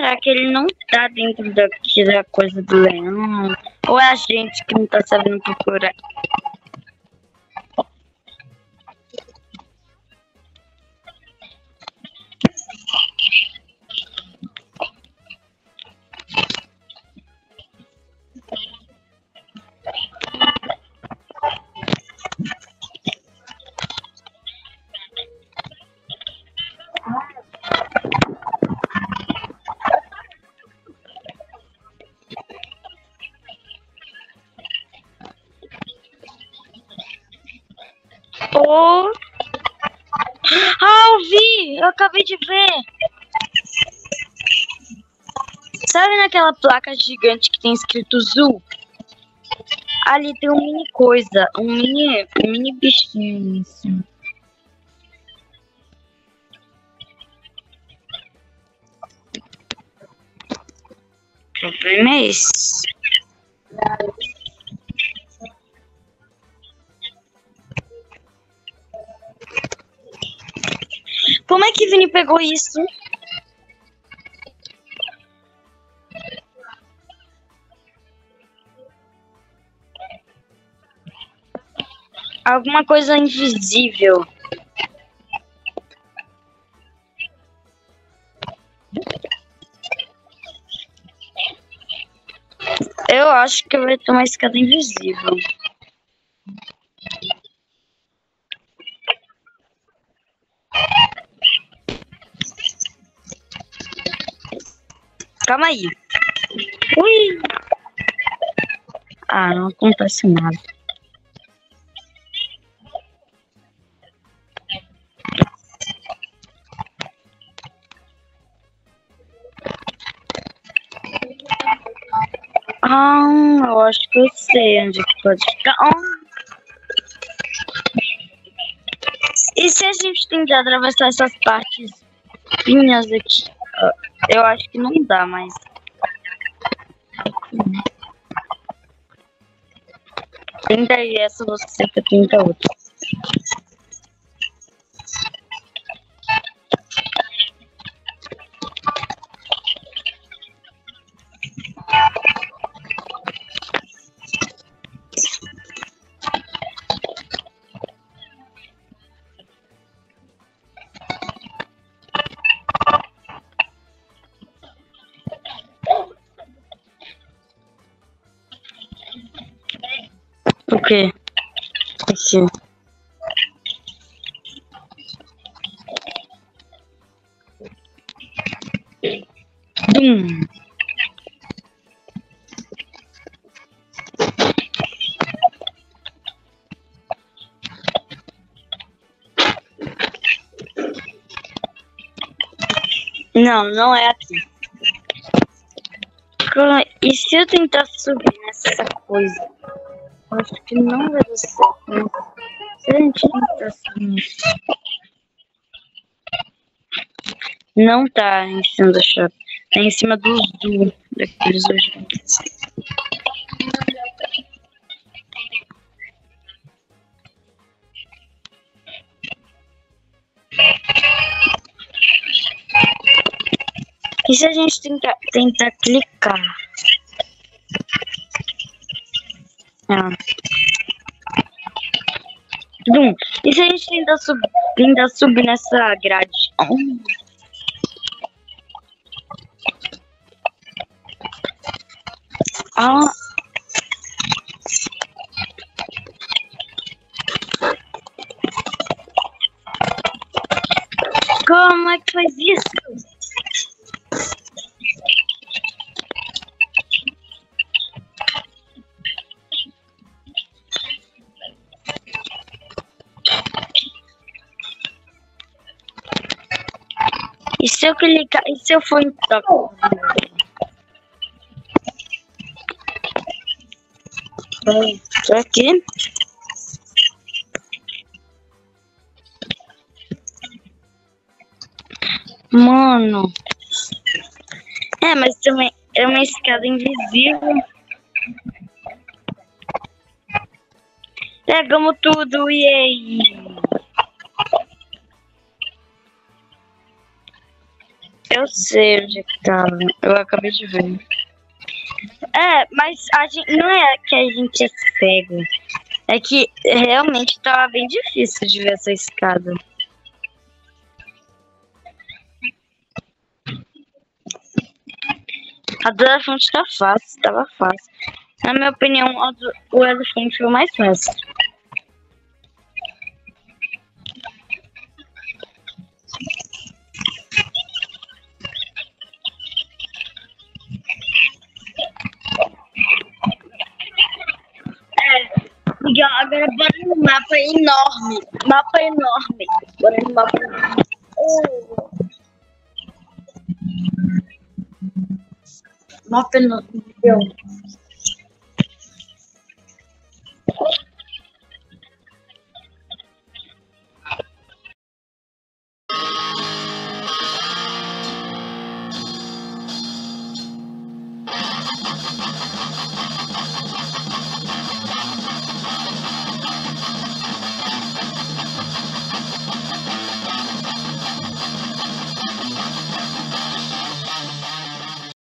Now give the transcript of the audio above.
Será que ele não tá dentro daqui da coisa do leão? Ou é a gente que não tá sabendo procurar? Ah, eu vi! Eu acabei de ver! Sabe naquela placa gigante que tem escrito Zoo? Ali tem um mini coisa, um mini, um mini bichinho assim. O problema é esse. Como é que Vini pegou isso? Alguma coisa invisível. Eu acho que vai ter uma escada invisível. Calma aí. Ui. Ah, não acontece nada. Ah, eu acho que eu sei onde que pode ficar. Ah. E se a gente tentar atravessar essas partes pinhas aqui? Eu acho que não dá, mas. Tenta aí essa, você que tenta outra. Quê? Aqui. Dum. Não, não é aqui. Co- E se eu tentar subir nessa coisa? Acho que não vai dar certo. Se a gente tentar subir nisso. Não tá em cima da chave. Tá em cima dos du, daqueles agentes. E se a gente tentar, tentar clicar? Ah. Dum. E se a gente tentar, sub, tentar subir nessa grade? Ah. E se eu clicar, e se eu for então? Peraí, tô aqui. Mano. É, mas também é uma escada invisível. Pegamos tudo, e aí? Eu sei onde é que tava. Eu acabei de ver. É, mas a gente, não é que a gente é cego. É que realmente tava bem difícil de ver essa escada. A do elefante tá fácil, tava fácil. Na minha opinião, o elefante foi mais fácil. morei num mapa enorme. Mapa enorme. Morei num mapa enorme. Mapa enorme. Meu.